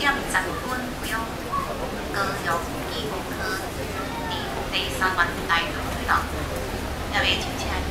点十分不用五分 quên quý ông, cơ hội